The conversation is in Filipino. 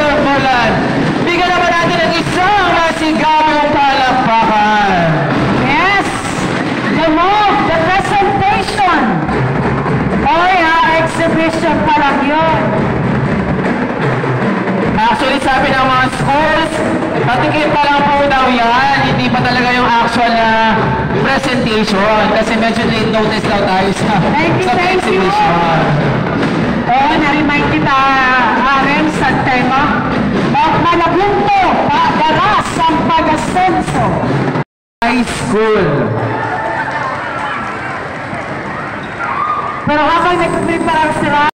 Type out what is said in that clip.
Poland. Bigyan naman natin ng isang masigabong palakpakan. Yes! The move, the presentation. Oy, ha, exhibition pa lang yun. Actually, sabi ng mga schools, patikim pa lang po daw yan. Hindi pa talaga yung actual na presentation. Kasi medyo late notice daw tayo sa, Thank you, sa thank you. Oo, na-remind kita, Aren, sa tema. Bak malabunto, padaras ang pag-asenso. High school. Pero habang nag-prepare sila,